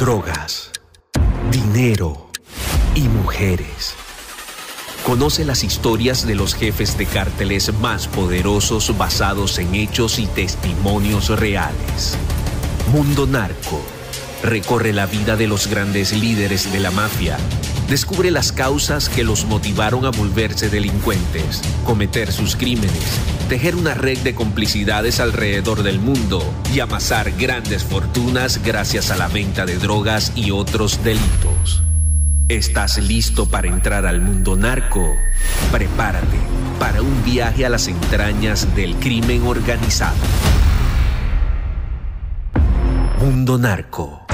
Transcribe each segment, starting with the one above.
drogas, dinero y mujeres. Conoce las historias de los jefes de cárteles más poderosos basados en hechos y testimonios reales. Mundo Narco recorre la vida de los grandes líderes de la mafia. Descubre las causas que los motivaron a volverse delincuentes, cometer sus crímenes, tejer una red de complicidades alrededor del mundo y amasar grandes fortunas gracias a la venta de drogas y otros delitos. ¿Estás listo para entrar al mundo narco? Prepárate para un viaje a las entrañas del crimen organizado. Mundo Narco.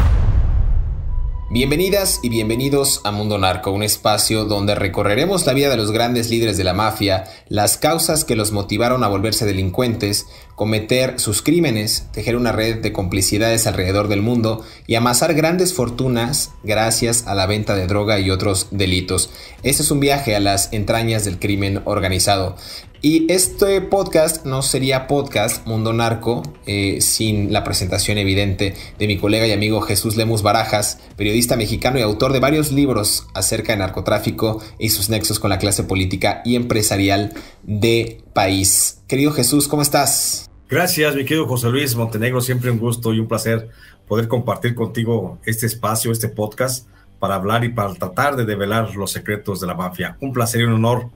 Bienvenidas y bienvenidos a Mundo Narco, un espacio donde recorreremos la vida de los grandes líderes de la mafia, las causas que los motivaron a volverse delincuentes, cometer sus crímenes, tejer una red de complicidades alrededor del mundo y amasar grandes fortunas gracias a la venta de droga y otros delitos. Este es un viaje a las entrañas del crimen organizado. Y este podcast no sería podcast Mundo Narco eh, sin la presentación evidente de mi colega y amigo Jesús Lemus Barajas, periodista mexicano y autor de varios libros acerca de narcotráfico y sus nexos con la clase política y empresarial de país. Querido Jesús, ¿cómo estás? Gracias, mi querido José Luis Montenegro. Siempre un gusto y un placer poder compartir contigo este espacio, este podcast, para hablar y para tratar de develar los secretos de la mafia. Un placer y un honor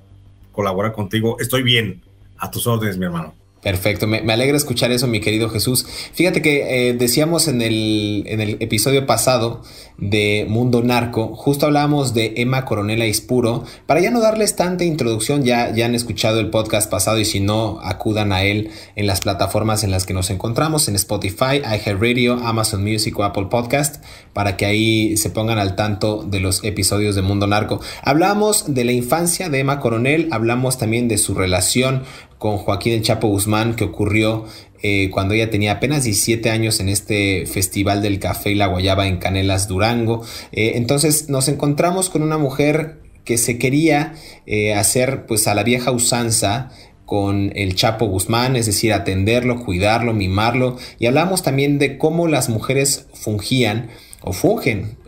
colaborar contigo. Estoy bien. A tus órdenes, mi hermano. Perfecto, me, alegra escuchar eso, mi querido Jesús. Fíjate que eh, decíamos en el, en el, episodio pasado de Mundo Narco, justo hablábamos de Emma Coronela Ispuro. Para ya no darles tanta introducción, ya, ya han escuchado el podcast pasado y si no, acudan a él en las plataformas en las que nos encontramos, en Spotify, iHeartRadio, Amazon Music o Apple Podcast, para que ahí se pongan al tanto de los episodios de Mundo Narco. Hablamos de la infancia de Emma Coronel, hablamos también de su relación con Joaquín El Chapo Guzmán que ocurrió eh, cuando ella tenía apenas 17 años en este Festival del Café y la Guayaba en Canelas, Durango. Eh, entonces nos encontramos con una mujer que se quería eh, hacer pues a la vieja usanza con el Chapo Guzmán, es decir, atenderlo, cuidarlo, mimarlo. Y hablamos también de cómo las mujeres fungían o fungen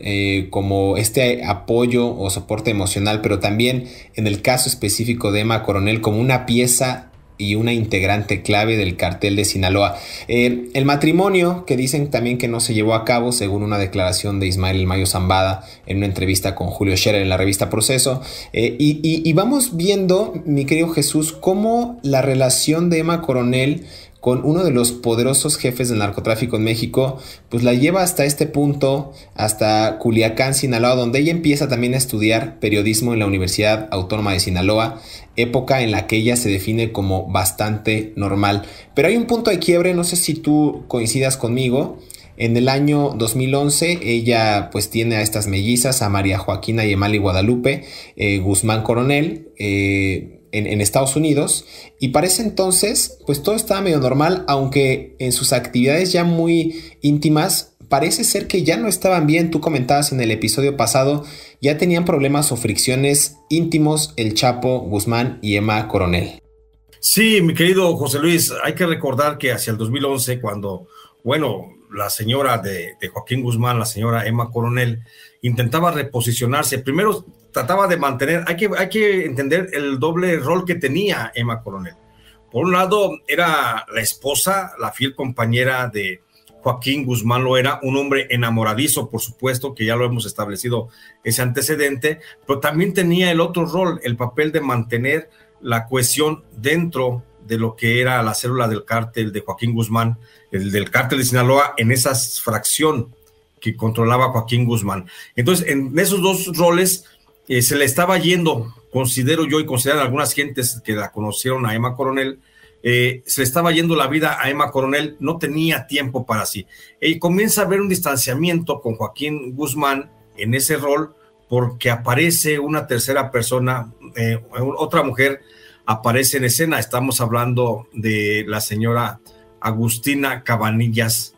como este apoyo o soporte emocional, pero también en el caso específico de Emma Coronel como una pieza y una integrante clave del cartel de Sinaloa. Eh, el matrimonio, que dicen también que no se llevó a cabo, según una declaración de Ismael El Mayo Zambada en una entrevista con Julio Scherer en la revista Proceso. Eh, y, y vamos viendo, mi querido Jesús, cómo la relación de Emma Coronel con uno de los poderosos jefes del narcotráfico en México, pues la lleva hasta este punto, hasta Culiacán, Sinaloa, donde ella empieza también a estudiar periodismo en la Universidad Autónoma de Sinaloa, época en la que ella se define como bastante normal. Pero hay un punto de quiebre, no sé si tú coincidas conmigo, en el año 2011 ella pues tiene a estas mellizas, a María Joaquina y Emali Guadalupe, eh, Guzmán Coronel, eh, en, Estados Unidos y para ese entonces pues todo estaba medio normal, aunque en sus actividades ya muy íntimas parece ser que ya no estaban bien, tú comentabas en el episodio pasado, ya tenían problemas o fricciones íntimos el Chapo, Guzmán y Emma Coronel. Sí, mi querido José Luis, hay que recordar que hacia el 2011, cuando, bueno, la señora de, de Joaquín Guzmán, la señora Emma Coronel, intentaba reposicionarse, primero trataba de mantener, hay que, hay que entender el doble rol que tenía Emma Coronel. Por un lado, era la esposa, la fiel compañera de Joaquín Guzmán lo era, un hombre enamoradizo, por supuesto, que ya lo hemos establecido ese antecedente, pero también tenía el otro rol, el papel de mantener la cohesión dentro de lo que era la célula del cártel de Joaquín Guzmán, el del cártel de Sinaloa, en esa fracción que controlaba Joaquín Guzmán. Entonces, en esos dos roles, eh, se le estaba yendo, considero yo y consideran algunas gentes que la conocieron a Emma Coronel, eh, se le estaba yendo la vida a Emma Coronel, no tenía tiempo para sí. Y comienza a haber un distanciamiento con Joaquín Guzmán en ese rol porque aparece una tercera persona, eh, otra mujer aparece en escena. Estamos hablando de la señora Agustina Cabanillas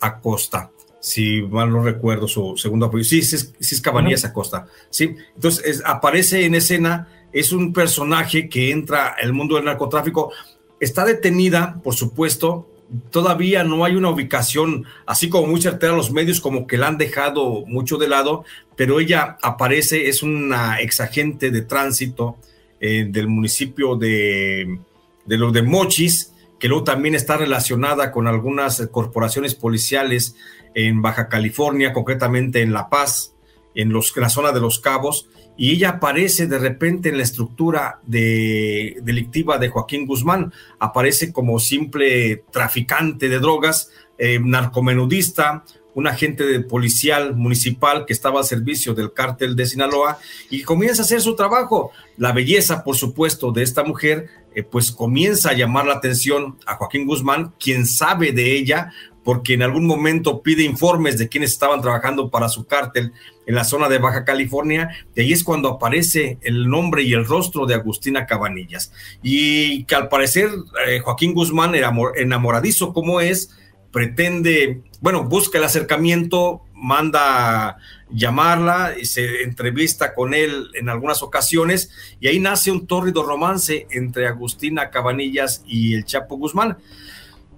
Acosta si mal no recuerdo su segundo apoyo. Sí, sí, es Cabanillas Acosta. Sí, entonces aparece en escena, es un personaje que entra al mundo del narcotráfico. Está detenida, por supuesto, todavía no hay una ubicación, así como muy certera los medios, como que la han dejado mucho de lado, pero ella aparece, es una exagente de tránsito eh, del municipio de, de los de Mochis, que luego también está relacionada con algunas corporaciones policiales en Baja California, concretamente en La Paz, en, los, la zona de Los Cabos, y ella aparece de repente en la estructura de, delictiva de Joaquín Guzmán, aparece como simple traficante de drogas, eh, narcomenudista, un agente de policial municipal que estaba al servicio del cártel de Sinaloa y comienza a hacer su trabajo. La belleza, por supuesto, de esta mujer, eh, pues comienza a llamar la atención a Joaquín Guzmán, quien sabe de ella, porque en algún momento pide informes de quienes estaban trabajando para su cártel en la zona de Baja California, y ahí es cuando aparece el nombre y el rostro de Agustina Cabanillas. Y que al parecer eh, Joaquín Guzmán, enamoradizo como es, pretende, bueno, busca el acercamiento, manda llamarla y se entrevista con él en algunas ocasiones y ahí nace un tórrido romance entre Agustina Cabanillas y el Chapo Guzmán.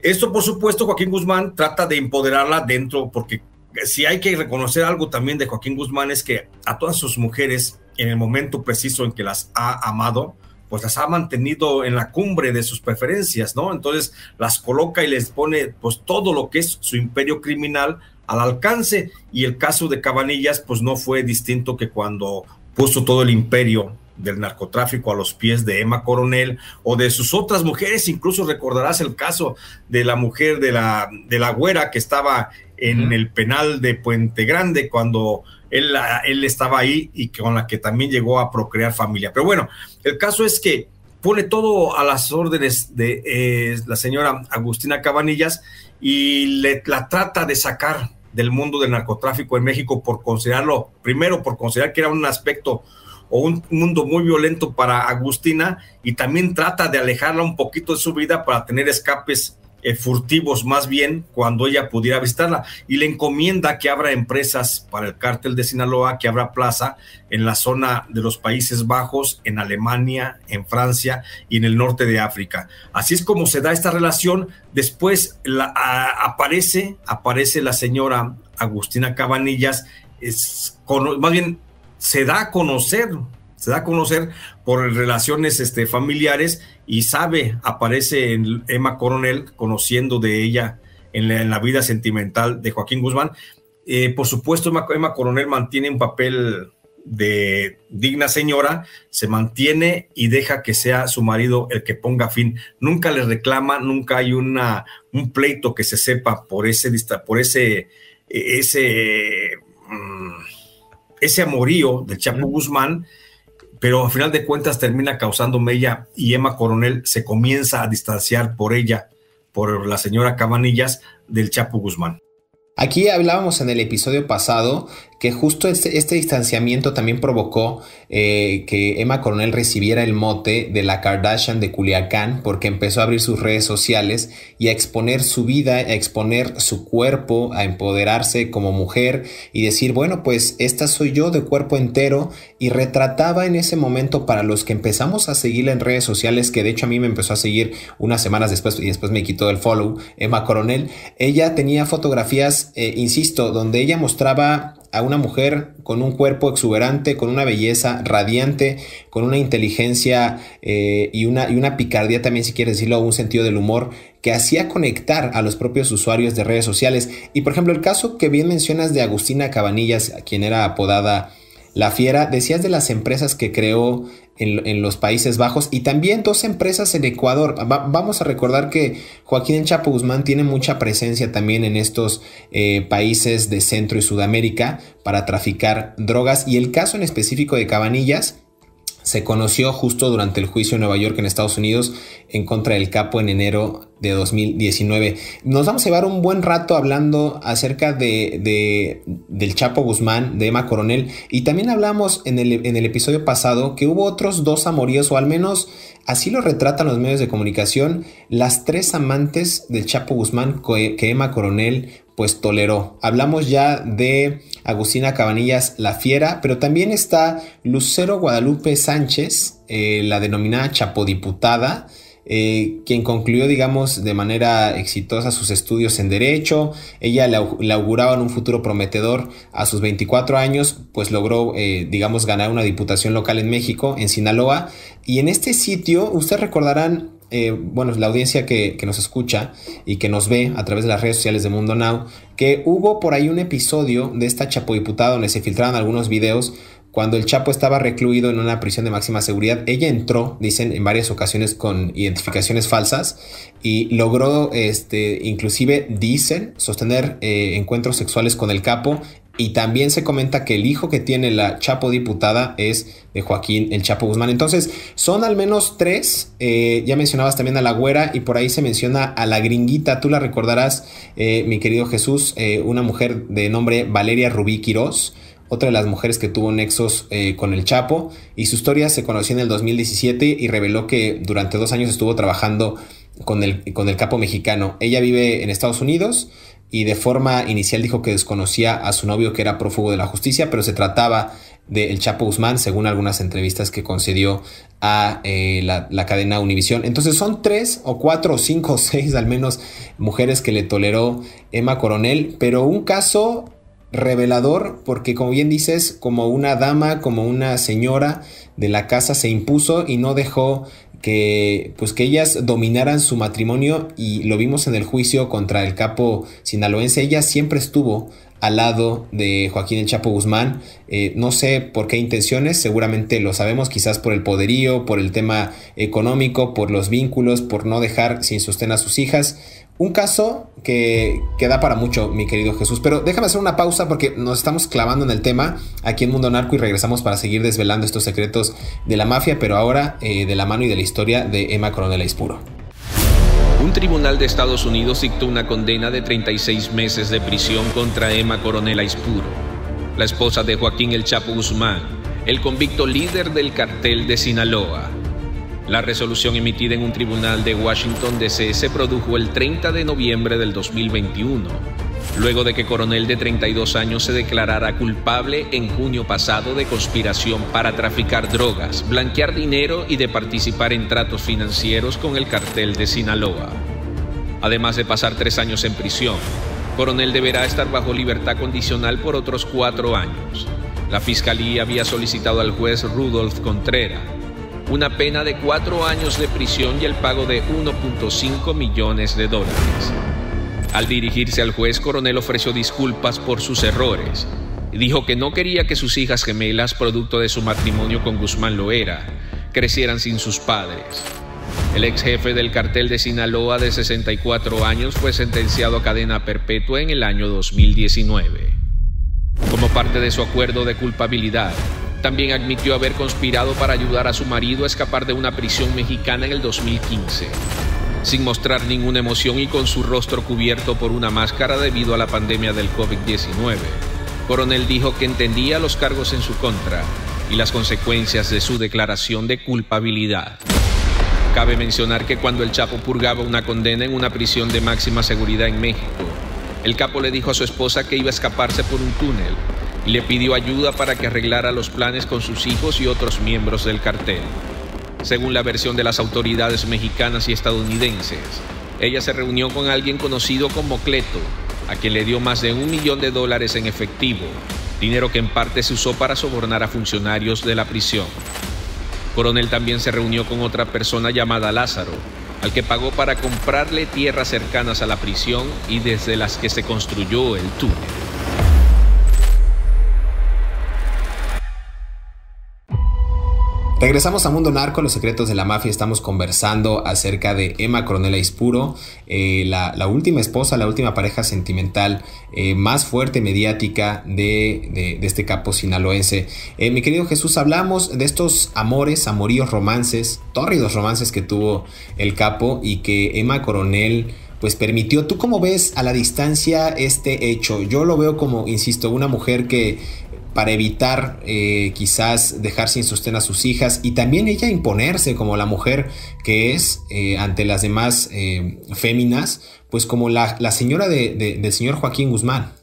Esto, por supuesto, Joaquín Guzmán trata de empoderarla dentro, porque si hay que reconocer algo también de Joaquín Guzmán es que a todas sus mujeres, en el momento preciso en que las ha amado, pues las ha mantenido en la cumbre de sus preferencias, ¿no? Entonces las coloca y les pone pues todo lo que es su imperio criminal al alcance y el caso de Cabanillas pues no fue distinto que cuando puso todo el imperio del narcotráfico a los pies de Emma Coronel o de sus otras mujeres, incluso recordarás el caso de la mujer de la, de la güera que estaba en el penal de Puente Grande cuando él, él estaba ahí y con la que también llegó a procrear familia. Pero bueno, el caso es que pone todo a las órdenes de eh, la señora Agustina Cabanillas y le, la trata de sacar del mundo del narcotráfico en México por considerarlo, primero por considerar que era un aspecto o un mundo muy violento para Agustina y también trata de alejarla un poquito de su vida para tener escapes eh, furtivos más bien cuando ella pudiera visitarla y le encomienda que abra empresas para el cártel de Sinaloa, que abra plaza en la zona de los Países Bajos, en Alemania, en Francia y en el norte de África. Así es como se da esta relación. Después aparece, aparece la señora Agustina Cabanillas, es, más bien se da a conocer se da a conocer por relaciones este, familiares y sabe, aparece en Emma Coronel conociendo de ella en la, vida sentimental de Joaquín Guzmán. Eh, por supuesto, Emma, Coronel mantiene un papel de digna señora, se mantiene y deja que sea su marido el que ponga fin. Nunca le reclama, nunca hay una, un pleito que se sepa por ese, por ese, ese, mm, ese amorío del Chapo Guzmán pero a final de cuentas termina causando mella y Emma Coronel se comienza a distanciar por ella, por la señora Cabanillas, del Chapo Guzmán. Aquí hablábamos en el episodio pasado que justo este, este distanciamiento también provocó eh, que Emma Coronel recibiera el mote de la Kardashian de Culiacán porque empezó a abrir sus redes sociales y a exponer su vida, a exponer su cuerpo, a empoderarse como mujer y decir, bueno, pues esta soy yo de cuerpo entero y retrataba en ese momento para los que empezamos a seguirla en redes sociales, que de hecho a mí me empezó a seguir unas semanas después y después me quitó el follow, Emma Coronel, ella tenía fotografías, eh, insisto, donde ella mostraba a una mujer con un cuerpo exuberante, con una belleza radiante, con una inteligencia eh, y, una, y una picardía también, si quieres decirlo, un sentido del humor que hacía conectar a los propios usuarios de redes sociales. Y por ejemplo, el caso que bien mencionas de Agustina Cabanillas, quien era apodada La Fiera, decías de las empresas que creó en, los Países Bajos y también dos empresas en Ecuador. vamos a recordar que Joaquín Chapo Guzmán tiene mucha presencia también en estos eh, países de Centro y Sudamérica para traficar drogas y el caso en específico de Cabanillas se conoció justo durante el juicio en Nueva York en Estados Unidos en contra del capo en enero de 2019. Nos vamos a llevar un buen rato hablando acerca de, del Chapo Guzmán, de Emma Coronel, y también hablamos en el, en el episodio pasado que hubo otros dos amoríos, o al menos así lo retratan los medios de comunicación, las tres amantes del Chapo Guzmán que, que Emma Coronel pues toleró. Hablamos ya de Agustina Cabanillas La Fiera, pero también está Lucero Guadalupe Sánchez, eh, la denominada Chapodiputada, eh, quien concluyó, digamos, de manera exitosa sus estudios en Derecho. Ella le, auguraba un futuro prometedor a sus 24 años, pues logró, eh, digamos, ganar una diputación local en México, en Sinaloa. Y en este sitio, ustedes recordarán, eh, bueno, la audiencia que, que, nos escucha y que nos ve a través de las redes sociales de Mundo Now, que hubo por ahí un episodio de esta Chapo Diputada donde se filtraron algunos videos cuando el Chapo estaba recluido en una prisión de máxima seguridad, ella entró, dicen, en varias ocasiones con identificaciones falsas y logró, este, inclusive, dicen, sostener eh, encuentros sexuales con el capo. Y también se comenta que el hijo que tiene la Chapo diputada es de Joaquín el Chapo Guzmán. Entonces, son al menos tres. Eh, ya mencionabas también a la güera y por ahí se menciona a la gringuita. Tú la recordarás, eh, mi querido Jesús, una mujer de nombre Valeria Rubí Quirós otra de las mujeres que tuvo nexos eh, con el Chapo, y su historia se conoció en el 2017 y reveló que durante dos años estuvo trabajando con el, con el capo mexicano. Ella vive en Estados Unidos y de forma inicial dijo que desconocía a su novio que era prófugo de la justicia, pero se trataba del Chapo Guzmán, según algunas entrevistas que concedió a eh, la, la, cadena Univisión. Entonces son tres o cuatro o cinco o seis al menos mujeres que le toleró Emma Coronel, pero un caso revelador porque como bien dices, como una dama, como una señora de la casa se impuso y no dejó que pues que ellas dominaran su matrimonio y lo vimos en el juicio contra el capo sinaloense, ella siempre estuvo al lado de Joaquín el Chapo Guzmán. Eh, no sé por qué intenciones, seguramente lo sabemos, quizás por el poderío, por el tema económico, por los vínculos, por no dejar sin sostén a sus hijas. Un caso que, que, da para mucho, mi querido Jesús. Pero déjame hacer una pausa porque nos estamos clavando en el tema aquí en Mundo Narco y regresamos para seguir desvelando estos secretos de la mafia, pero ahora eh, de la mano y de la historia de Emma Coronel Aispuro. Un tribunal de Estados Unidos dictó una condena de 36 meses de prisión contra Emma Coronel Aispuro, la esposa de Joaquín El Chapo Guzmán, el convicto líder del cartel de Sinaloa la resolución emitida en un tribunal de Washington DC se produjo el 30 de noviembre del 2021, luego de que Coronel de 32 años se declarara culpable en junio pasado de conspiración para traficar drogas, blanquear dinero y de participar en tratos financieros con el cartel de Sinaloa. Además de pasar tres años en prisión, Coronel deberá estar bajo libertad condicional por otros cuatro años. La fiscalía había solicitado al juez Rudolf Contreras una pena de cuatro años de prisión y el pago de 1.5 millones de dólares. Al dirigirse al juez, Coronel ofreció disculpas por sus errores y dijo que no quería que sus hijas gemelas, producto de su matrimonio con Guzmán Loera, crecieran sin sus padres. El ex jefe del cartel de Sinaloa de 64 años fue sentenciado a cadena perpetua en el año 2019. Como parte de su acuerdo de culpabilidad, también admitió haber conspirado para ayudar a su marido a escapar de una prisión mexicana en el 2015. Sin mostrar ninguna emoción y con su rostro cubierto por una máscara debido a la pandemia del COVID-19, Coronel dijo que entendía los cargos en su contra y las consecuencias de su declaración de culpabilidad. Cabe mencionar que cuando el Chapo purgaba una condena en una prisión de máxima seguridad en México, el capo le dijo a su esposa que iba a escaparse por un túnel le pidió ayuda para que arreglara los planes con sus hijos y otros miembros del cartel. Según la versión de las autoridades mexicanas y estadounidenses, ella se reunió con alguien conocido como Cleto, a quien le dio más de un millón de dólares en efectivo, dinero que en parte se usó para sobornar a funcionarios de la prisión. Coronel también se reunió con otra persona llamada Lázaro, al que pagó para comprarle tierras cercanas a la prisión y desde las que se construyó el túnel. Regresamos a Mundo Narco, los secretos de la mafia. Estamos conversando acerca de Emma Coronel Ispuro, eh, la, última esposa, la última pareja sentimental eh, más fuerte, mediática de, este capo sinaloense. Eh, mi querido Jesús, hablamos de estos amores, amoríos, romances, tórridos romances que tuvo el capo y que Emma Coronel pues permitió. ¿Tú cómo ves a la distancia este hecho? Yo lo veo como, insisto, una mujer que para evitar eh, quizás dejar sin sostén a sus hijas y también ella imponerse como la mujer que es eh, ante las demás eh, féminas, pues como la, la señora de, del señor Joaquín Guzmán.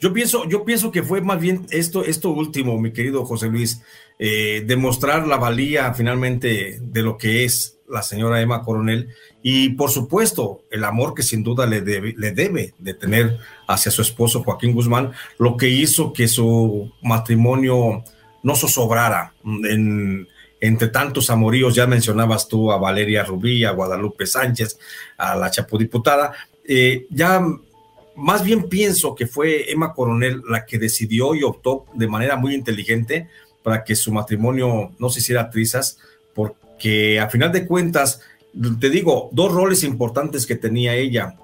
Yo pienso, yo pienso que fue más bien esto, esto último, mi querido José Luis, eh, demostrar la valía finalmente de lo que es la señora Emma Coronel y por supuesto el amor que sin duda le debe, le debe de tener hacia su esposo Joaquín Guzmán, lo que hizo que su matrimonio no zozobrara en, entre tantos amoríos, ya mencionabas tú a Valeria Rubí, a Guadalupe Sánchez, a la chapudiputada, eh, ya más bien pienso que fue Emma Coronel la que decidió y optó de manera muy inteligente para que su matrimonio no se hiciera trizas, porque a final de cuentas, te digo, dos roles importantes que tenía ella.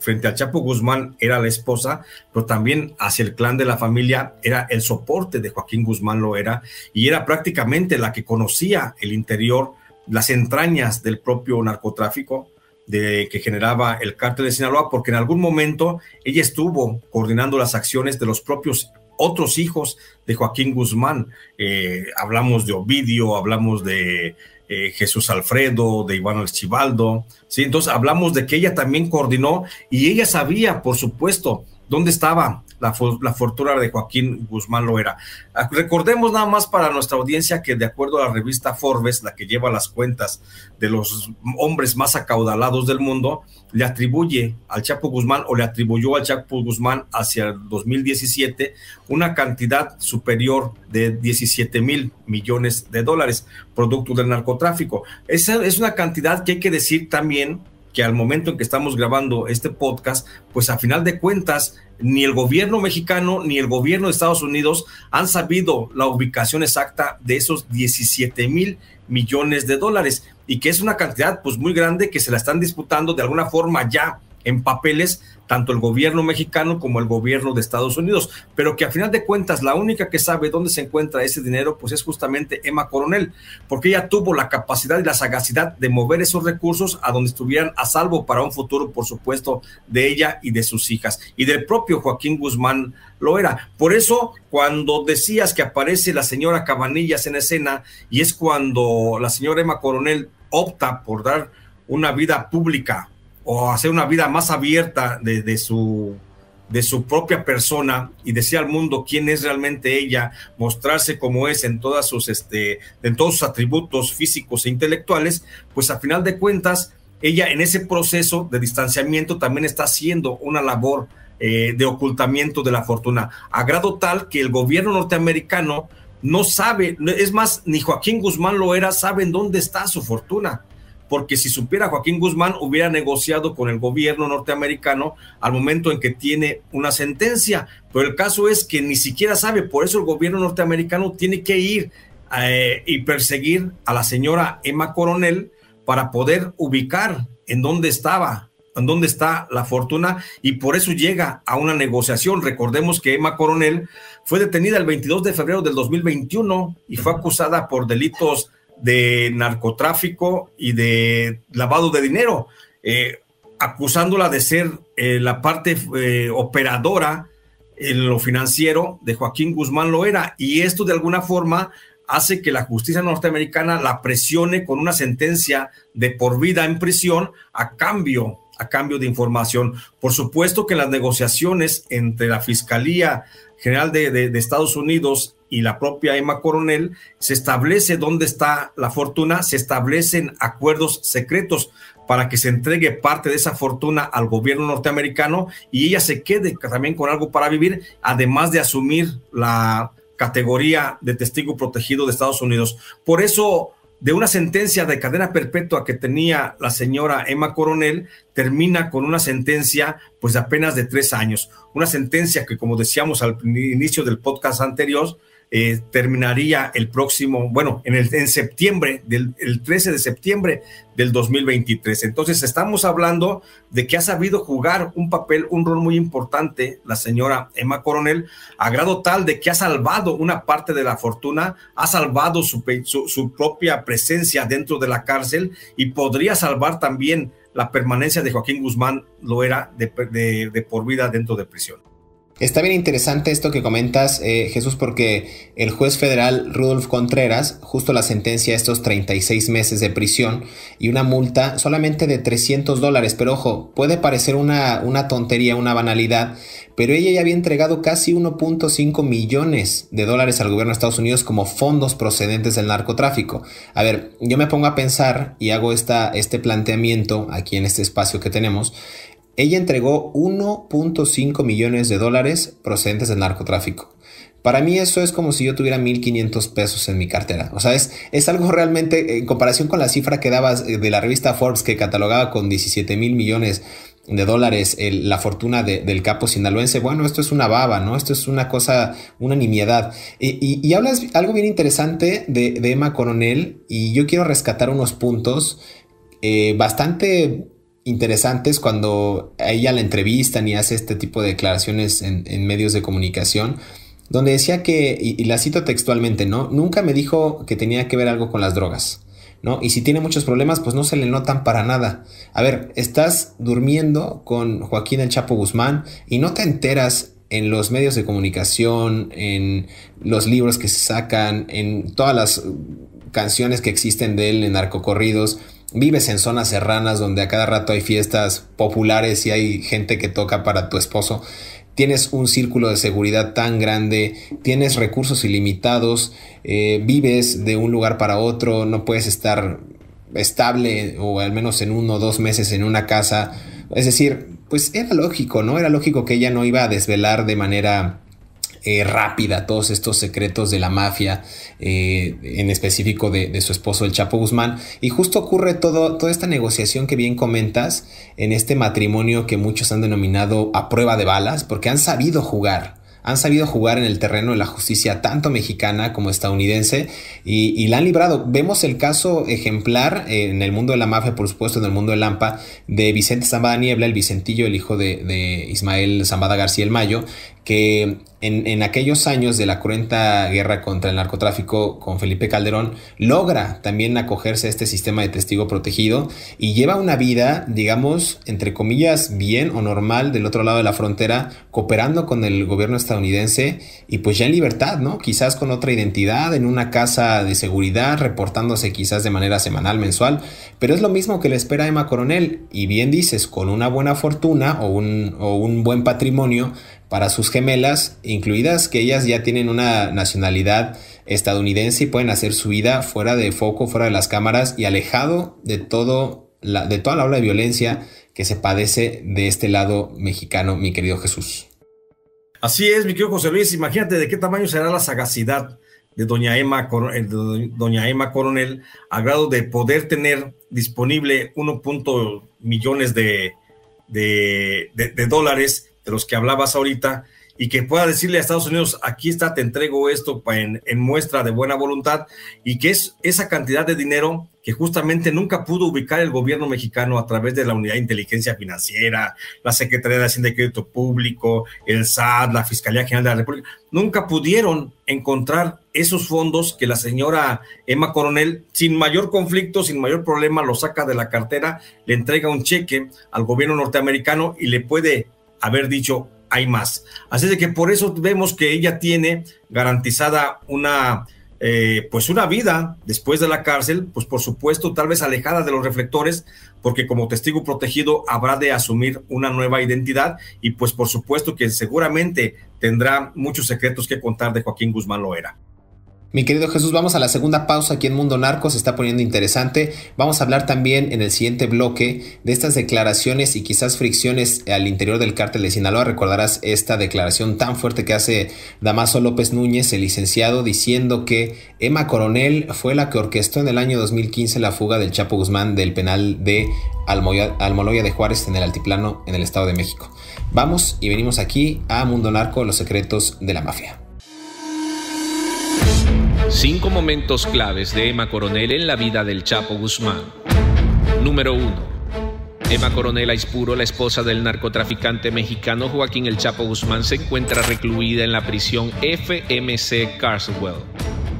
Frente al Chapo Guzmán era la esposa, pero también hacia el clan de la familia era el soporte de Joaquín Guzmán lo era, y era prácticamente la que conocía el interior, las entrañas del propio narcotráfico, de, que generaba el cártel de Sinaloa, porque en algún momento ella estuvo coordinando las acciones de los propios otros hijos de Joaquín Guzmán. Eh, hablamos de Ovidio, hablamos de eh, Jesús Alfredo, de Iván Archibaldo, ¿sí? Entonces hablamos de que ella también coordinó y ella sabía, por supuesto, dónde estaba la, fortuna de Joaquín Guzmán Loera. Ah, recordemos nada más para nuestra audiencia que de acuerdo a la revista Forbes, la que lleva las cuentas de los hombres más acaudalados del mundo, le atribuye al Chapo Guzmán o le atribuyó al Chapo Guzmán hacia el 2017 una cantidad superior de 17 mil millones de dólares, producto del narcotráfico. Esa es una cantidad que hay que decir también que al momento en que estamos grabando este podcast, pues a final de cuentas, ni el gobierno mexicano ni el gobierno de Estados Unidos han sabido la ubicación exacta de esos 17 mil millones de dólares y que es una cantidad pues muy grande que se la están disputando de alguna forma ya en papeles tanto el gobierno mexicano como el gobierno de Estados Unidos, pero que a final de cuentas la única que sabe dónde se encuentra ese dinero pues es justamente Emma Coronel, porque ella tuvo la capacidad y la sagacidad de mover esos recursos a donde estuvieran a salvo para un futuro, por supuesto, de ella y de sus hijas y del propio Joaquín Guzmán lo era. Por eso, cuando decías que aparece la señora Cabanillas en escena y es cuando la señora Emma Coronel opta por dar una vida pública o hacer una vida más abierta de, su, de su propia persona y decir al mundo quién es realmente ella, mostrarse como es en, todas sus, este, en todos sus atributos físicos e intelectuales, pues a final de cuentas, ella en ese proceso de distanciamiento también está haciendo una labor eh, de ocultamiento de la fortuna, a grado tal que el gobierno norteamericano no sabe, es más, ni Joaquín Guzmán lo era, saben dónde está su fortuna porque si supiera Joaquín Guzmán hubiera negociado con el gobierno norteamericano al momento en que tiene una sentencia, pero el caso es que ni siquiera sabe, por eso el gobierno norteamericano tiene que ir eh, y perseguir a la señora Emma Coronel para poder ubicar en dónde estaba, en dónde está la fortuna y por eso llega a una negociación. Recordemos que Emma Coronel fue detenida el 22 de febrero del 2021 y fue acusada por delitos de narcotráfico y de lavado de dinero, eh, acusándola de ser eh, la parte eh, operadora en lo financiero de Joaquín Guzmán Loera. Y esto de alguna forma hace que la justicia norteamericana la presione con una sentencia de por vida en prisión a cambio a cambio de información. Por supuesto que las negociaciones entre la Fiscalía General de Estados Unidos y la propia Emma Coronel, se establece dónde está la fortuna, se establecen acuerdos secretos para que se entregue parte de esa fortuna al gobierno norteamericano y ella se quede también con algo para vivir, además de asumir la categoría de testigo protegido de Estados Unidos. Por eso, de una sentencia de cadena perpetua que tenía la señora Emma Coronel, termina con una sentencia pues de apenas de tres años. Una sentencia que, como decíamos al inicio del podcast anterior, eh, terminaría el próximo, bueno, en, el, septiembre, del el 13 de septiembre del 2023. Entonces estamos hablando de que ha sabido jugar un papel, un rol muy importante la señora Emma Coronel, a grado tal de que ha salvado una parte de la fortuna, ha salvado su, su, propia presencia dentro de la cárcel y podría salvar también la permanencia de Joaquín Guzmán lo era de, de por vida dentro de prisión. Está bien interesante esto que comentas, eh, Jesús, porque el juez federal Rudolf Contreras justo la sentencia a estos 36 meses de prisión y una multa solamente de 300 dólares. Pero ojo, puede parecer una, una tontería, una banalidad, pero ella ya había entregado casi 1.5 millones de dólares al gobierno de Estados Unidos como fondos procedentes del narcotráfico. A ver, yo me pongo a pensar y hago esta, este planteamiento aquí en este espacio que tenemos. Ella entregó 1.5 millones de dólares procedentes del narcotráfico. Para mí eso es como si yo tuviera 1.500 pesos en mi cartera. O sea, es, es algo realmente, en comparación con la cifra que dabas eh, de la revista Forbes que catalogaba con 17 mil millones de dólares la fortuna del capo sinaloense, bueno, esto es una baba, ¿no? Esto es una cosa, una nimiedad. Y, hablas algo bien interesante de, Emma Coronel y yo quiero rescatar unos puntos eh, bastante interesantes cuando ella la entrevistan y hace este tipo de declaraciones en, medios de comunicación, donde decía que, y, la cito textualmente, ¿no? Nunca me dijo que tenía que ver algo con las drogas, ¿no? Y si tiene muchos problemas, pues no se le notan para nada. A ver, estás durmiendo con Joaquín El Chapo Guzmán y no te enteras en los medios de comunicación, en los libros que se sacan, en todas las canciones que existen de él en narcocorridos vives en zonas serranas donde a cada rato hay fiestas populares y hay gente que toca para tu esposo, tienes un círculo de seguridad tan grande, tienes recursos ilimitados, eh, vives de un lugar para otro, no puedes estar estable o al menos en uno o dos meses en una casa. Es decir, pues era lógico, ¿no? Era lógico que ella no iba a desvelar de manera eh, rápida todos estos secretos de la mafia, eh, en específico de, su esposo el Chapo Guzmán. Y justo ocurre todo, toda esta negociación que bien comentas en este matrimonio que muchos han denominado a prueba de balas, porque han sabido jugar han sabido jugar en el terreno de la justicia tanto mexicana como estadounidense y, la han librado. Vemos el caso ejemplar en el mundo de la mafia, por supuesto, en el mundo del Lampa, de Vicente Zambada Niebla, el Vicentillo, el hijo de, de Ismael Zambada García el Mayo, que en, aquellos años de la cruenta guerra contra el narcotráfico con Felipe Calderón, logra también acogerse a este sistema de testigo protegido y lleva una vida, digamos, entre comillas, bien o normal del otro lado de la frontera, cooperando con el gobierno estadounidense y pues ya en libertad, ¿no? Quizás con otra identidad, en una casa de seguridad, reportándose quizás de manera semanal, mensual, pero es lo mismo que le espera a Emma Coronel y bien dices, con una buena fortuna o un, o un buen patrimonio, para sus gemelas, incluidas que ellas ya tienen una nacionalidad estadounidense y pueden hacer su vida fuera de foco, fuera de las cámaras y alejado de todo la, de toda la ola de violencia que se padece de este lado mexicano, mi querido Jesús. Así es, mi querido José Luis, imagínate de qué tamaño será la sagacidad de doña Emma, eh, doña Emma Coronel, a grado de poder tener disponible 1. millones de, de, de dólares de los que hablabas ahorita, y que pueda decirle a Estados Unidos, aquí está, te entrego esto en, muestra de buena voluntad, y que es esa cantidad de dinero que justamente nunca pudo ubicar el gobierno mexicano a través de la Unidad de Inteligencia Financiera, la Secretaría de Hacienda y Crédito Público, el SAT, la Fiscalía General de la República, nunca pudieron encontrar esos fondos que la señora Emma Coronel, sin mayor conflicto, sin mayor problema, lo saca de la cartera, le entrega un cheque al gobierno norteamericano y le puede haber dicho hay más. Así de que por eso vemos que ella tiene garantizada una, eh, pues una vida después de la cárcel, pues por supuesto tal vez alejada de los reflectores, porque como testigo protegido habrá de asumir una nueva identidad y pues por supuesto que seguramente tendrá muchos secretos que contar de Joaquín Guzmán Loera. Mi querido Jesús, vamos a la segunda pausa aquí en Mundo Narco, se está poniendo interesante. Vamos a hablar también en el siguiente bloque de estas declaraciones y quizás fricciones al interior del cártel de Sinaloa. Recordarás esta declaración tan fuerte que hace Damaso López Núñez, el licenciado, diciendo que Emma Coronel fue la que orquestó en el año 2015 la fuga del Chapo Guzmán del penal de Almoloya de Juárez en el Altiplano en el Estado de México. Vamos y venimos aquí a Mundo Narco, los secretos de la mafia. Cinco momentos claves de Emma Coronel en la vida del Chapo Guzmán. Número 1. Emma Coronel Aispuro, la esposa del narcotraficante mexicano Joaquín El Chapo Guzmán, se encuentra recluida en la prisión FMC Carswell,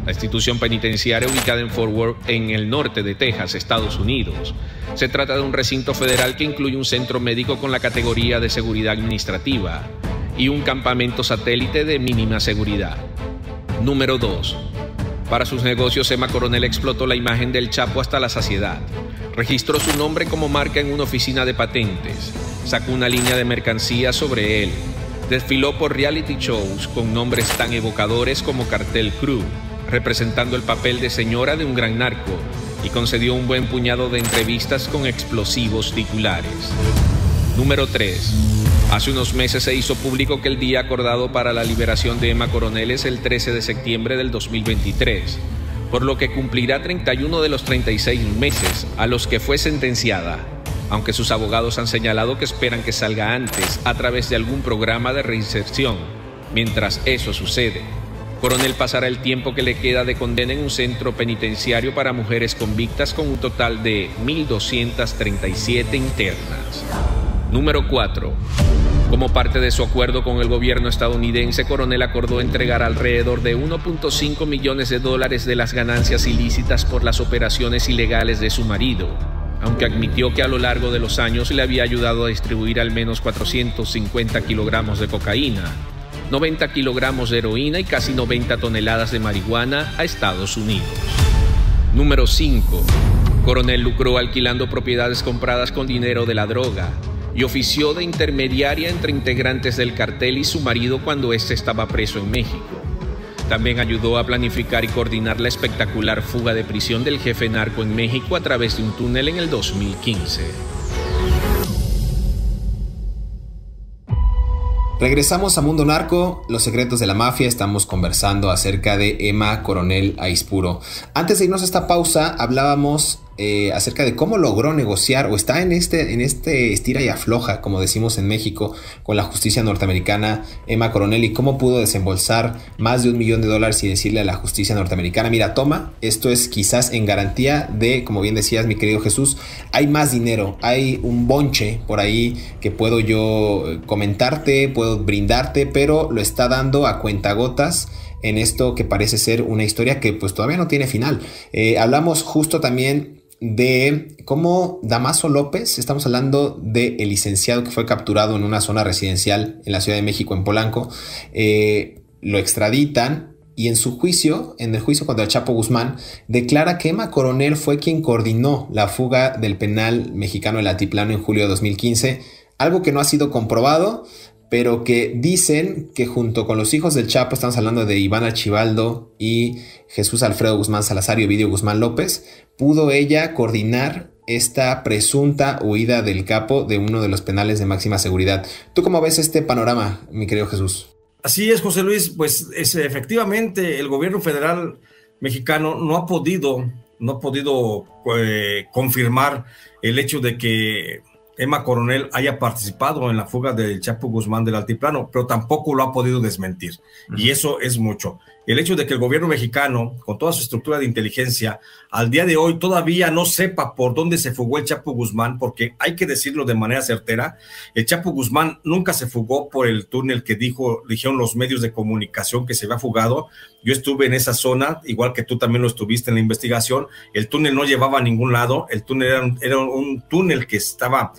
la institución penitenciaria ubicada en Fort Worth, en el norte de Texas, Estados Unidos. Se trata de un recinto federal que incluye un centro médico con la categoría de seguridad administrativa y un campamento satélite de mínima seguridad. Número 2. Para sus negocios, Emma Coronel explotó la imagen del Chapo hasta la saciedad. Registró su nombre como marca en una oficina de patentes. Sacó una línea de mercancías sobre él. Desfiló por reality shows con nombres tan evocadores como Cartel Crew, representando el papel de señora de un gran narco, y concedió un buen puñado de entrevistas con explosivos titulares. Número 3. Hace unos meses se hizo público que el día acordado para la liberación de Emma Coronel es el 13 de septiembre del 2023, por lo que cumplirá 31 de los 36 meses a los que fue sentenciada, aunque sus abogados han señalado que esperan que salga antes a través de algún programa de reinserción. Mientras eso sucede, Coronel pasará el tiempo que le queda de condena en un centro penitenciario para mujeres convictas con un total de 1.237 internas. Número 4. Como parte de su acuerdo con el gobierno estadounidense, Coronel acordó entregar alrededor de 1.5 millones de dólares de las ganancias ilícitas por las operaciones ilegales de su marido, aunque admitió que a lo largo de los años le había ayudado a distribuir al menos 450 kilogramos de cocaína, 90 kilogramos de heroína y casi 90 toneladas de marihuana a Estados Unidos. Número 5. Coronel lucró alquilando propiedades compradas con dinero de la droga, y ofició de intermediaria entre integrantes del cartel y su marido cuando éste estaba preso en México. También ayudó a planificar y coordinar la espectacular fuga de prisión del jefe narco en México a través de un túnel en el 2015. Regresamos a Mundo Narco, los secretos de la mafia, estamos conversando acerca de Emma Coronel Aispuro. Antes de irnos a esta pausa, hablábamos eh, acerca de cómo logró negociar o está en este, en este estira y afloja, como decimos en México, con la justicia norteamericana Emma Coronel y cómo pudo desembolsar más de un millón de dólares y decirle a la justicia norteamericana, mira, toma, esto es quizás en garantía de, como bien decías mi querido Jesús, hay más dinero, hay un bonche por ahí que puedo yo eh, comentarte, puedo brindarte, pero lo está dando a cuentagotas en esto que parece ser una historia que pues todavía no tiene final. Eh, hablamos justo también de cómo Damaso López, estamos hablando del licenciado que fue capturado en una zona residencial en la Ciudad de México, en Polanco, eh, lo extraditan y en su juicio, en el juicio contra el Chapo Guzmán, declara que Emma Coronel fue quien coordinó la fuga del penal mexicano del Altiplano en julio de 2015, algo que no ha sido comprobado, pero que dicen que junto con los hijos del Chapo, estamos hablando de Iván Archibaldo y Jesús Alfredo Guzmán Salazar y Ovidio Guzmán López, pudo ella coordinar esta presunta huida del capo de uno de los penales de máxima seguridad. ¿Tú cómo ves este panorama, mi querido Jesús? Así es, José Luis, pues es, efectivamente el gobierno federal mexicano no ha podido, no ha podido eh, confirmar el hecho de que Emma Coronel haya participado en la fuga del Chapo Guzmán del Altiplano, pero tampoco lo ha podido desmentir. Y eso es mucho. El hecho de que el gobierno mexicano, con toda su estructura de inteligencia, al día de hoy todavía no sepa por dónde se fugó el Chapo Guzmán, porque hay que decirlo de manera certera, el Chapo Guzmán nunca se fugó por el túnel que dijo, dijeron los medios de comunicación que se había fugado. Yo estuve en esa zona, igual que tú también lo estuviste en la investigación. El túnel no llevaba a ningún lado, el túnel era era un túnel que estaba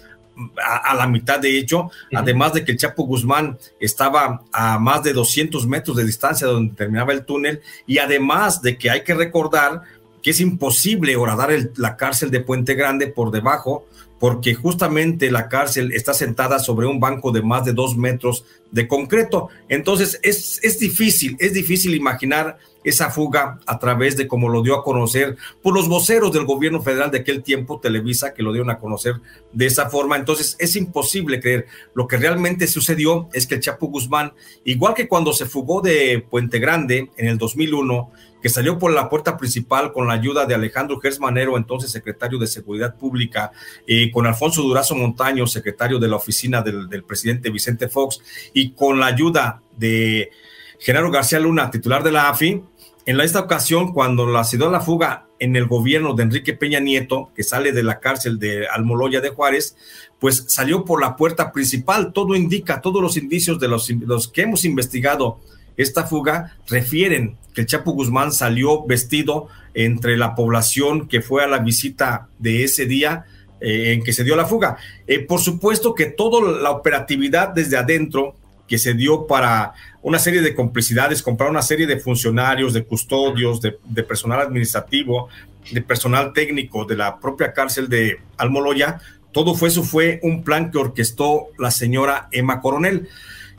a, la mitad de hecho, además de que el Chapo Guzmán estaba a más de 200 metros de distancia donde terminaba el túnel y además de que hay que recordar que es imposible horadar la cárcel de Puente Grande por debajo porque justamente la cárcel está sentada sobre un banco de más de dos metros de concreto. Entonces es, es difícil, es difícil imaginar esa fuga a través de como lo dio a conocer por los voceros del gobierno federal de aquel tiempo, Televisa, que lo dieron a conocer de esa forma. Entonces es imposible creer. Lo que realmente sucedió es que el Chapo Guzmán, igual que cuando se fugó de Puente Grande en el 2001, que salió por la puerta principal con la ayuda de Alejandro Gersmanero, entonces secretario de Seguridad Pública, y con Alfonso Durazo Montaño, secretario de la oficina del, presidente Vicente Fox, y con la ayuda de Gerardo García Luna, titular de la AFI, en esta ocasión, cuando la dio la fuga en el gobierno de Enrique Peña Nieto, que sale de la cárcel de Almoloya de Juárez, pues salió por la puerta principal. Todo indica, todos los indicios de los que hemos investigado esta fuga refieren que el Chapo Guzmán salió vestido entre la población que fue a la visita de ese día eh, en que se dio la fuga. Eh, por supuesto que toda la operatividad desde adentro que se dio para una serie de complicidades, comprar una serie de funcionarios, de custodios, de, de personal administrativo, de personal técnico de la propia cárcel de Almoloya, todo fue eso fue un plan que orquestó la señora Emma Coronel.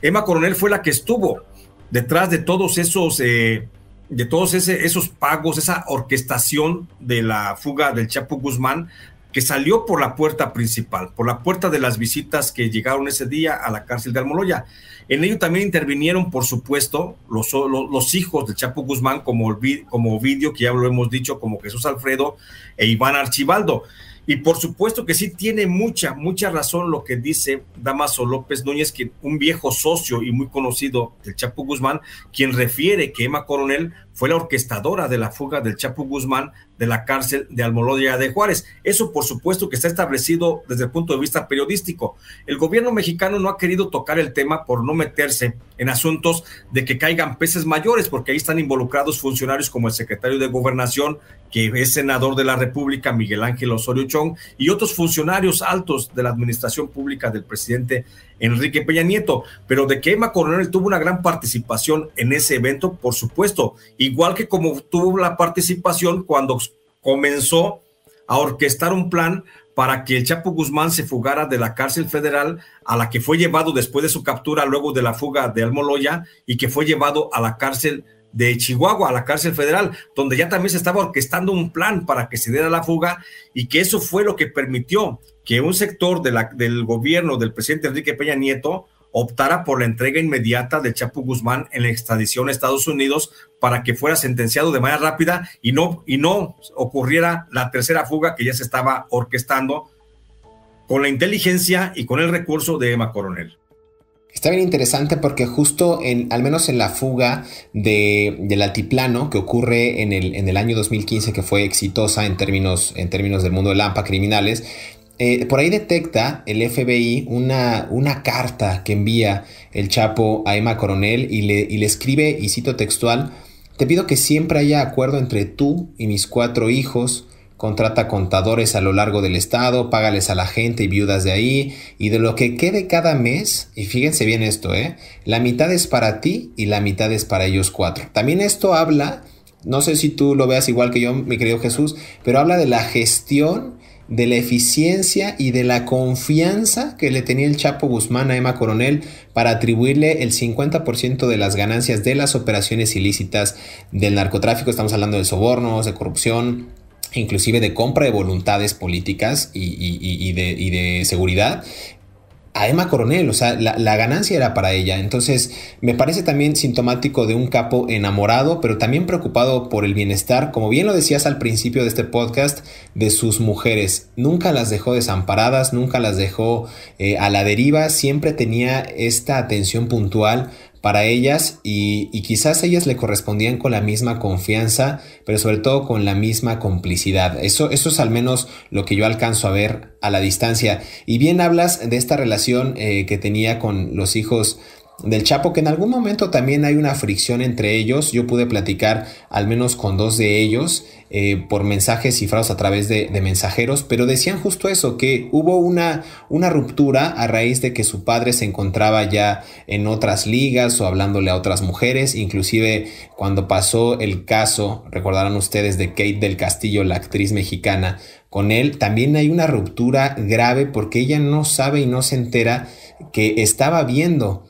Emma Coronel fue la que estuvo detrás de todos esos, eh, de todos esos pagos, esa orquestación de la fuga del Chapo Guzmán, que salió por la puerta principal, por la puerta de las visitas que llegaron ese día a la cárcel de Almoloya. En ello también intervinieron, por supuesto, los, los, hijos del Chapo Guzmán, como, como Ovidio, que ya lo hemos dicho, como Jesús Alfredo e Iván Archibaldo. Y por supuesto que sí tiene mucha, mucha razón lo que dice Damaso López Núñez, que un viejo socio y muy conocido del Chapo Guzmán, quien refiere que Emma Coronel fue la orquestadora de la fuga del Chapo Guzmán de la cárcel de Almoloya de Juárez. Eso, por supuesto, que está establecido desde el punto de vista periodístico. El gobierno mexicano no ha querido tocar el tema por no meterse en asuntos de que caigan peces mayores, porque ahí están involucrados funcionarios como el secretario de Gobernación, que es senador de la República, Miguel Ángel Osorio Chong, y otros funcionarios altos de la administración pública del presidente Enrique Peña Nieto, pero de que Emma Coronel tuvo una gran participación en ese evento, por supuesto, igual que como tuvo la participación cuando comenzó a orquestar un plan para que el Chapo Guzmán se fugara de la cárcel federal a la que fue llevado después de su captura, luego de la fuga de Almoloya, y que fue llevado a la cárcel de Chihuahua, a la cárcel federal, donde ya también se estaba orquestando un plan para que se diera la fuga y que eso fue lo que permitió que un sector de la, del gobierno del presidente Enrique Peña Nieto optara por la entrega inmediata de Chapo Guzmán en la extradición a Estados Unidos para que fuera sentenciado de manera rápida y no, y no ocurriera la tercera fuga que ya se estaba orquestando con la inteligencia y con el recurso de Emma Coronel. Está bien interesante porque justo en, al menos en la fuga de, del altiplano que ocurre en el, en el año 2015, que fue exitosa en términos, en términos del mundo de Lampa criminales, eh, por ahí detecta el FBI una, una, carta que envía el Chapo a Emma Coronel y le, y le escribe, y cito textual, te pido que siempre haya acuerdo entre tú y mis cuatro hijos, contrata contadores a lo largo del estado, págales a la gente y viudas de ahí, y de lo que quede cada mes, y fíjense bien esto, ¿eh? la mitad es para ti y la mitad es para ellos cuatro. También esto habla, no sé si tú lo veas igual que yo, mi querido Jesús, pero habla de la gestión de la eficiencia y de la confianza que le tenía el Chapo Guzmán a Emma Coronel para atribuirle el 50% de las ganancias de las operaciones ilícitas del narcotráfico. Estamos hablando de sobornos, de corrupción, inclusive de compra de voluntades políticas y, de, seguridad a Emma Coronel, o sea, la, ganancia era para ella. Entonces, me parece también sintomático de un capo enamorado, pero también preocupado por el bienestar, como bien lo decías al principio de este podcast, de sus mujeres. Nunca las dejó desamparadas, nunca las dejó eh, a la deriva, siempre tenía esta atención puntual para ellas y, quizás ellas le correspondían con la misma confianza, pero sobre todo con la misma complicidad. Eso, eso es al menos lo que yo alcanzo a ver a la distancia. Y bien hablas de esta relación eh, que tenía con los hijos del Chapo, que en algún momento también hay una fricción entre ellos. Yo pude platicar al menos con dos de ellos eh, por mensajes cifrados a través de, mensajeros, pero decían justo eso, que hubo una, una ruptura a raíz de que su padre se encontraba ya en otras ligas o hablándole a otras mujeres, inclusive cuando pasó el caso, recordarán ustedes, de Kate del Castillo, la actriz mexicana, con él, también hay una ruptura grave porque ella no sabe y no se entera que estaba viendo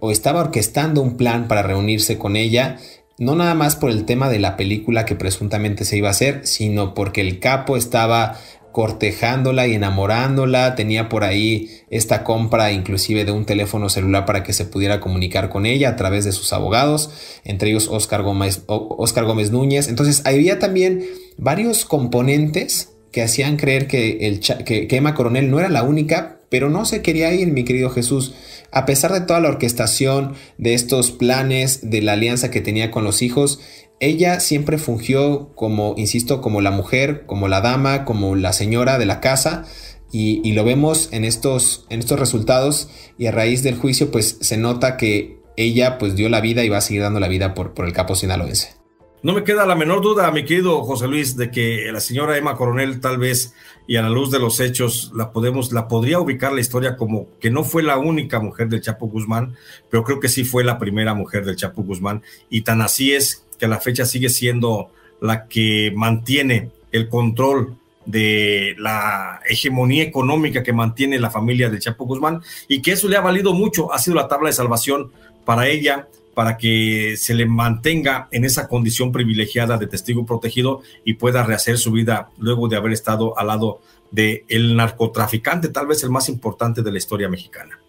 o estaba orquestando un plan para reunirse con ella, no nada más por el tema de la película que presuntamente se iba a hacer, sino porque el capo estaba cortejándola y enamorándola, tenía por ahí esta compra inclusive de un teléfono celular para que se pudiera comunicar con ella a través de sus abogados, entre ellos Oscar Gómez, Oscar Gómez Núñez. Entonces había también varios componentes que hacían creer que, el, que, que Emma Coronel no era la única, pero no se quería ir, mi querido Jesús. A pesar de toda la orquestación de estos planes, de la alianza que tenía con los hijos, ella siempre fungió como, insisto, como la mujer, como la dama, como la señora de la casa. Y, lo vemos en estos, en estos resultados y a raíz del juicio pues se nota que ella pues dio la vida y va a seguir dando la vida por, por el capo sinaloense. No me queda la menor duda, mi querido José Luis, de que la señora Emma Coronel tal vez y a la luz de los hechos la podemos la podría ubicar la historia como que no fue la única mujer del Chapo Guzmán, pero creo que sí fue la primera mujer del Chapo Guzmán. Y tan así es que a la fecha sigue siendo la que mantiene el control de la hegemonía económica que mantiene la familia del Chapo Guzmán y que eso le ha valido mucho, ha sido la tabla de salvación para ella para que se le mantenga en esa condición privilegiada de testigo protegido y pueda rehacer su vida luego de haber estado al lado del el narcotraficante, tal vez el más importante de la historia mexicana.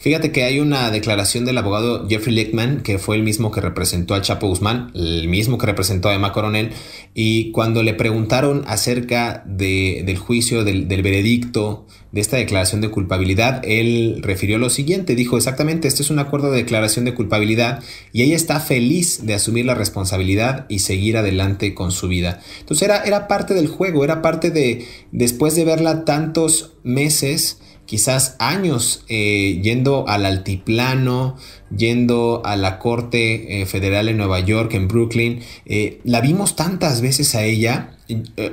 Fíjate que hay una declaración del abogado Jeffrey Lickman, que fue el mismo que representó a Chapo Guzmán, el mismo que representó a Emma Coronel, y cuando le preguntaron acerca del juicio, del, del, veredicto, de esta declaración de culpabilidad, él refirió lo siguiente, dijo exactamente, este es un acuerdo de declaración de culpabilidad y ella está feliz de asumir la responsabilidad y seguir adelante con su vida. Entonces era, era parte del juego, era parte de, después de verla tantos meses, quizás años eh, yendo al altiplano, yendo a la Corte eh, Federal en Nueva York, en Brooklyn. Eh, la vimos tantas veces a ella,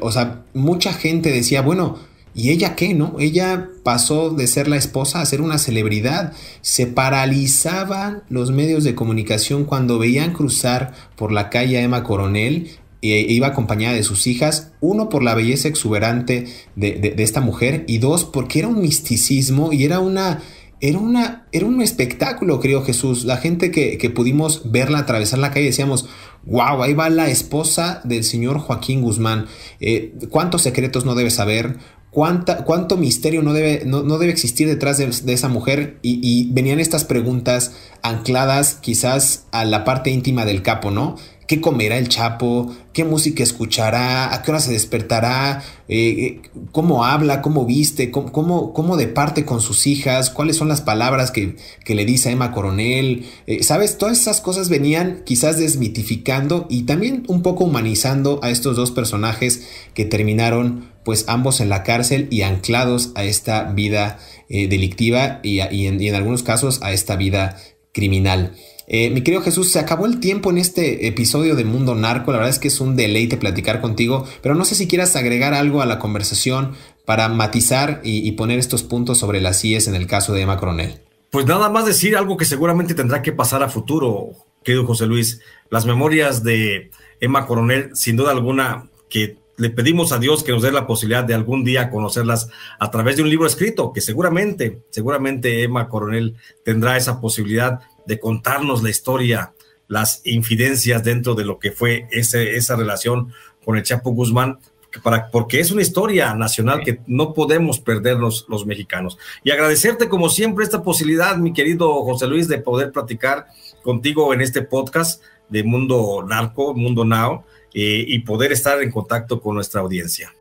o sea, mucha gente decía, bueno, ¿y ella qué, no? Ella pasó de ser la esposa a ser una celebridad. Se paralizaban los medios de comunicación cuando veían cruzar por la calle a Emma Coronel e iba acompañada de sus hijas, uno por la belleza exuberante de, esta mujer y dos porque era un misticismo y era una, era una, era un espectáculo, creo Jesús. La gente que, que, pudimos verla atravesar la calle decíamos, wow, ahí va la esposa del señor Joaquín Guzmán. Eh, ¿Cuántos secretos no debe saber? ¿Cuánta, ¿Cuánto misterio no debe, no, no debe existir detrás de, de esa mujer? Y, venían estas preguntas ancladas quizás a la parte íntima del capo, ¿no? Qué comerá el Chapo, qué música escuchará, a qué hora se despertará, eh, eh, cómo habla, cómo viste, cómo, cómo, departe con sus hijas, cuáles son las palabras que, le dice a Emma Coronel. Eh, ¿Sabes? Todas esas cosas venían quizás desmitificando y también un poco humanizando a estos dos personajes que terminaron pues ambos en la cárcel y anclados a esta vida delictiva y, en, y en algunos casos a esta vida criminal. Eh, mi querido Jesús, se acabó el tiempo en este episodio de Mundo Narco. La verdad es que es un deleite platicar contigo, pero no sé si quieras agregar algo a la conversación para matizar y, poner estos puntos sobre las CIES en el caso de Emma Coronel. Pues nada más decir algo que seguramente tendrá que pasar a futuro, querido José Luis. Las memorias de Emma Coronel, sin duda alguna, que le pedimos a Dios que nos dé la posibilidad de algún día conocerlas a través de un libro escrito, que seguramente, seguramente Emma Coronel tendrá esa posibilidad de contarnos la historia, las infidencias dentro de lo que fue ese, esa relación con el Chapo Guzmán, para, porque es una historia nacional que no podemos perdernos los mexicanos. Y agradecerte como siempre esta posibilidad, mi querido José Luis, de poder platicar contigo en este podcast de Mundo Narco, Mundo Now, eh, y poder estar en contacto con nuestra audiencia.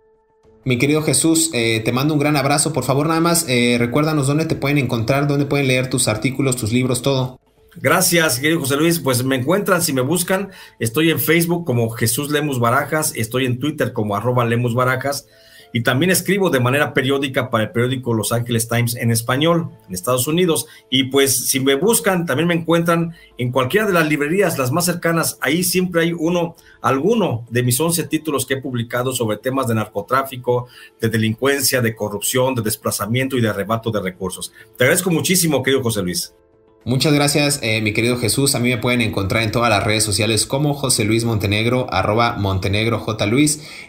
Mi querido Jesús, eh, te mando un gran abrazo. Por favor, nada más eh, recuérdanos dónde te pueden encontrar, dónde pueden leer tus artículos, tus libros, todo. Gracias, querido José Luis. Pues me encuentran, si me buscan, estoy en Facebook como Jesús Lemus Barajas, estoy en Twitter como arroba Lemus Barajas y también escribo de manera periódica para el periódico Los Angeles Times en español, en Estados Unidos. Y pues si me buscan, también me encuentran en cualquiera de las librerías, las más cercanas. Ahí siempre hay uno, alguno de mis 11 títulos que he publicado sobre temas de narcotráfico, de delincuencia, de corrupción, de desplazamiento y de arrebato de recursos. Te agradezco muchísimo, querido José Luis. Muchas gracias, eh, mi querido Jesús. A mí me pueden encontrar en todas las redes sociales como José Luis Montenegro, arroba Montenegro.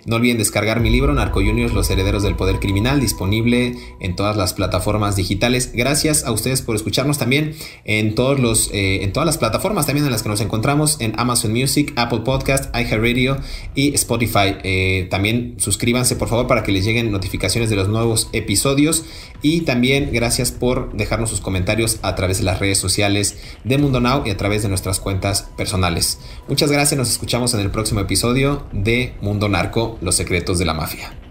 No olviden descargar mi libro Narco Juniors, Los Herederos del Poder Criminal, disponible en todas las plataformas digitales. Gracias a ustedes por escucharnos también en, todos los, eh, en todas las plataformas también en las que nos encontramos, en Amazon Music, Apple Podcast, iHeartRadio y Spotify. Eh, también suscríbanse por favor para que les lleguen notificaciones de los nuevos episodios. Y también gracias por dejarnos sus comentarios a través de las redes sociales de Mundo Now y a través de nuestras cuentas personales. Muchas gracias, nos escuchamos en el próximo episodio de Mundo Narco, los secretos de la mafia.